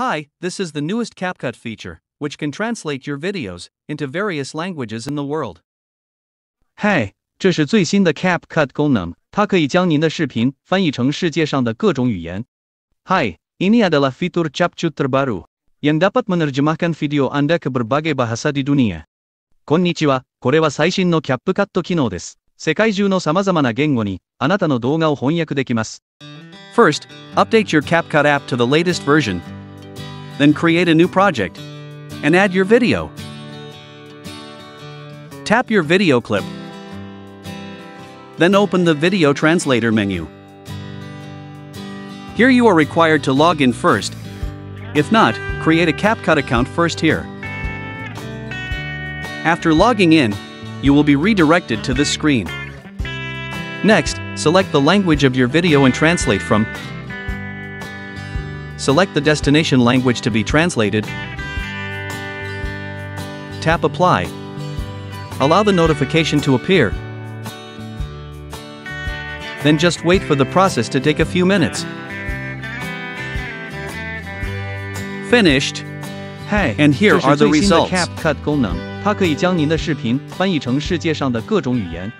Hi, this is the newest CapCut feature, which can translate your videos into various languages in the world. 嗨，这是最新的 CapCut 功能，它可以将您的视频翻译成世界上的各种语言。Hai, ini adalah fitur CapCut terbaru yang dapat menerjemahkan video Anda ke berbagai bahasa di dunia. こんにちは、これは最新の CapCut 機能です。世界中の様々な言語にあなたの動画を翻訳できます。First, update your CapCut app to the latest version. then create a new project and add your video. Tap your video clip. Then open the video translator menu. Here you are required to log in first. If not, create a CapCut account first here. After logging in, you will be redirected to this screen. Next, select the language of your video and translate from. Select the destination language to be translated. Tap Apply. Allow the notification to appear. Then just wait for the process to take a few minutes. Finished. Hey, And here are the results. CapCut 功能，它可以将您的视频翻译成世界上的各种语言。